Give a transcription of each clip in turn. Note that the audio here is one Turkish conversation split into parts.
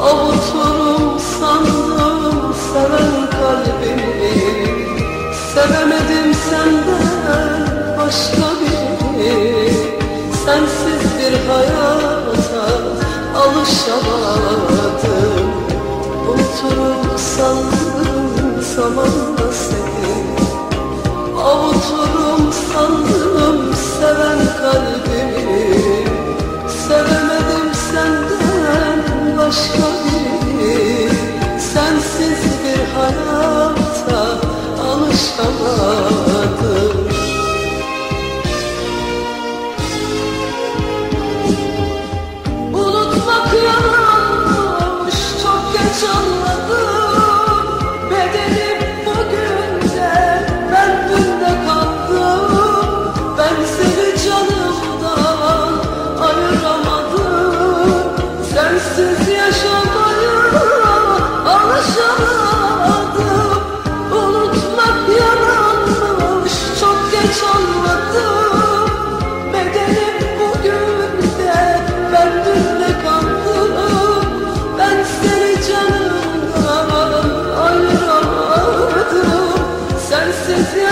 Avuturum sandım seven kalbimi. Sevemedim senden başka birini Sensiz bir hayata alışamadım. Avuturum sandım zaman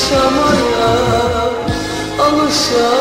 yaşamaya alışa